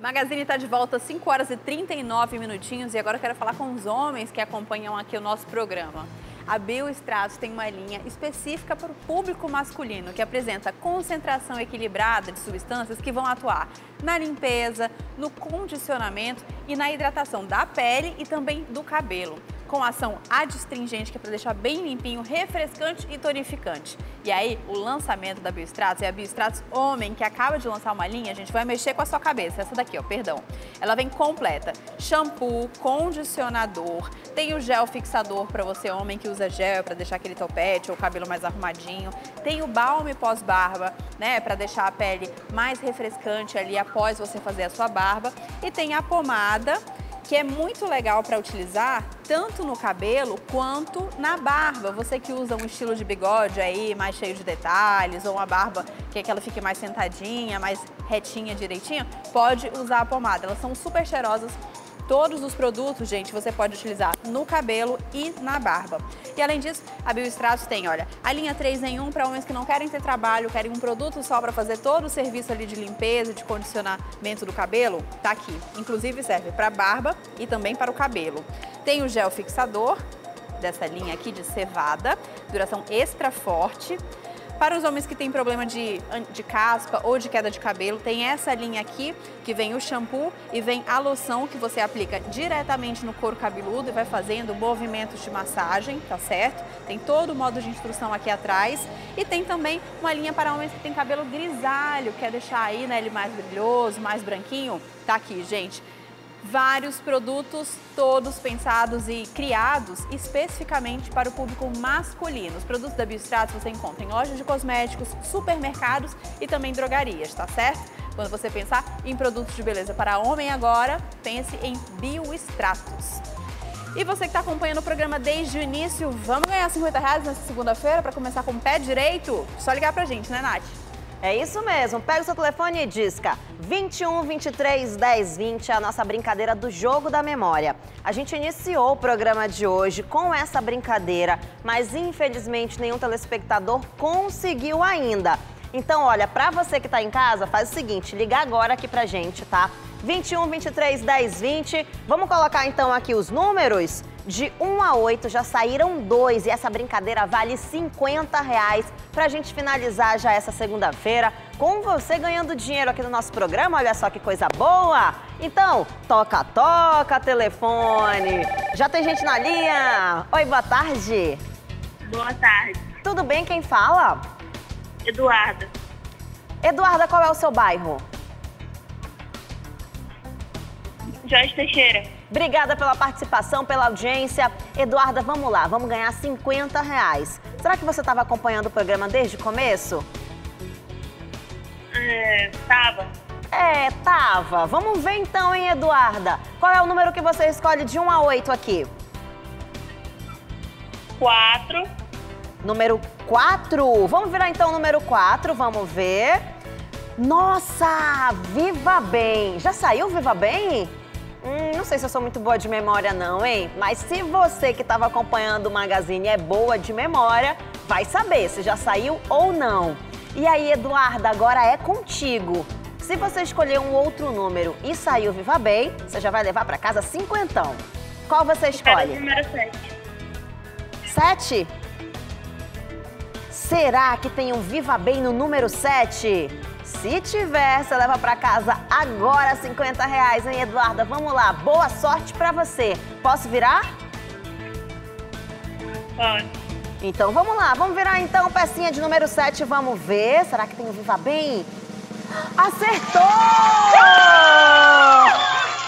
Magazine está de volta 5 horas e 39 minutinhos e agora eu quero falar com os homens que acompanham aqui o nosso programa. A Biostratos tem uma linha específica para o público masculino que apresenta concentração equilibrada de substâncias que vão atuar na limpeza, no condicionamento e na hidratação da pele e também do cabelo com ação adstringente, que é para deixar bem limpinho, refrescante e tonificante. E aí, o lançamento da Biostratos é a Biostratos Homem, que acaba de lançar uma linha, a gente vai mexer com a sua cabeça. Essa daqui, ó, perdão. Ela vem completa. Shampoo, condicionador, tem o gel fixador para você, homem, que usa gel para deixar aquele topete ou cabelo mais arrumadinho. Tem o balme pós-barba, né, para deixar a pele mais refrescante ali após você fazer a sua barba. E tem a pomada que é muito legal para utilizar tanto no cabelo quanto na barba. Você que usa um estilo de bigode aí mais cheio de detalhes ou uma barba que é que ela fique mais sentadinha, mais retinha, direitinha, pode usar a pomada. Elas são super cheirosas, Todos os produtos, gente, você pode utilizar no cabelo e na barba. E além disso, a Biostratos tem, olha, a linha 3 em 1 para homens que não querem ter trabalho, querem um produto só para fazer todo o serviço ali de limpeza, de condicionamento do cabelo, tá aqui. Inclusive serve para barba e também para o cabelo. Tem o gel fixador, dessa linha aqui de cevada, duração extra forte. Para os homens que têm problema de, de caspa ou de queda de cabelo, tem essa linha aqui, que vem o shampoo e vem a loção que você aplica diretamente no couro cabeludo e vai fazendo movimentos de massagem, tá certo? Tem todo o modo de instrução aqui atrás. E tem também uma linha para homens que têm cabelo grisalho, quer deixar aí né, ele mais brilhoso, mais branquinho. Tá aqui, gente vários produtos, todos pensados e criados especificamente para o público masculino. Os produtos da Biostratos você encontra em lojas de cosméticos, supermercados e também drogarias, tá certo? Quando você pensar em produtos de beleza para homem agora, pense em Biostratos. E você que está acompanhando o programa desde o início, vamos ganhar 50 reais nessa segunda-feira para começar com o pé direito? Só ligar pra gente, né, Nath? É isso mesmo. Pega o seu telefone e disca 21 23 10 20 é a nossa brincadeira do jogo da memória. A gente iniciou o programa de hoje com essa brincadeira, mas infelizmente nenhum telespectador conseguiu ainda. Então, olha, para você que está em casa, faz o seguinte, liga agora aqui pra gente, tá? 21 23 10 20. Vamos colocar então aqui os números? De 1 a 8 já saíram dois e essa brincadeira vale 50 reais pra gente finalizar já essa segunda-feira com você ganhando dinheiro aqui no nosso programa. Olha só que coisa boa! Então, toca, toca, telefone. Já tem gente na linha? Oi, boa tarde. Boa tarde. Tudo bem? Quem fala? Eduarda. Eduarda, qual é o seu bairro? Jorge Teixeira. Obrigada pela participação, pela audiência. Eduarda, vamos lá, vamos ganhar 50 reais. Será que você estava acompanhando o programa desde o começo? É, tava. É, tava. Vamos ver então, hein, Eduarda? Qual é o número que você escolhe de 1 a 8 aqui? 4. Número 4. Vamos virar então o número 4, vamos ver. Nossa, Viva Bem. Já saiu Viva Bem? Hum, não sei se eu sou muito boa de memória não, hein? Mas se você que estava acompanhando o Magazine é boa de memória, vai saber se já saiu ou não. E aí, Eduarda, agora é contigo. Se você escolher um outro número e saiu Viva Bem, você já vai levar para casa cinquentão. Qual você escolhe? o número 7. 7? Será que tem um Viva Bem no número 7? Se tiver, você leva para casa agora 50 reais, hein, Eduarda? Vamos lá, boa sorte para você. Posso virar? Pode. Então vamos lá, vamos virar então pecinha de número 7, vamos ver. Será que tem o Viva Bem? Acertou!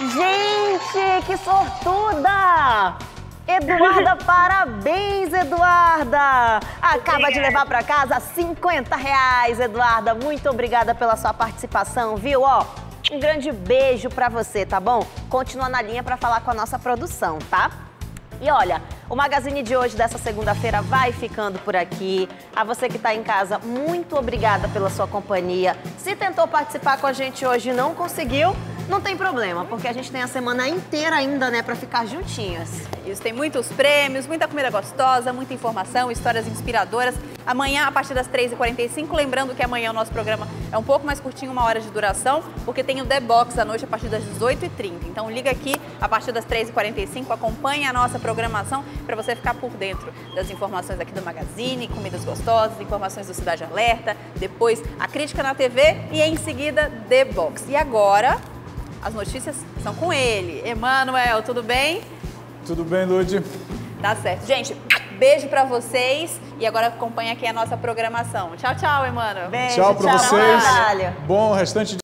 Gente, que sortuda! Eduarda, parabéns, Eduarda! Acaba de levar para casa 50 reais, Eduarda. Muito obrigada pela sua participação, viu? Ó, um grande beijo para você, tá bom? Continua na linha para falar com a nossa produção, tá? E olha, o Magazine de hoje, dessa segunda-feira, vai ficando por aqui. A você que está em casa, muito obrigada pela sua companhia. Se tentou participar com a gente hoje e não conseguiu, Não tem problema, porque a gente tem a semana inteira ainda, né, pra ficar juntinhas. Isso, tem muitos prêmios, muita comida gostosa, muita informação, histórias inspiradoras. Amanhã, a partir das 3h45, lembrando que amanhã o nosso programa é um pouco mais curtinho, uma hora de duração, porque tem o The Box à noite a partir das 18h30. Então liga aqui a partir das 3h45, acompanhe a nossa programação para você ficar por dentro das informações aqui do Magazine, comidas gostosas, informações do Cidade Alerta, depois a crítica na TV e em seguida The Box. E agora, as notícias são com ele. Emanuel, tudo bem? Tudo bem, Lud? Tá certo. Gente, beijo pra vocês e agora acompanha aqui a nossa programação. Tchau, tchau, Emanuel. Beijo, Tchau pra tchau, vocês. Bom restante de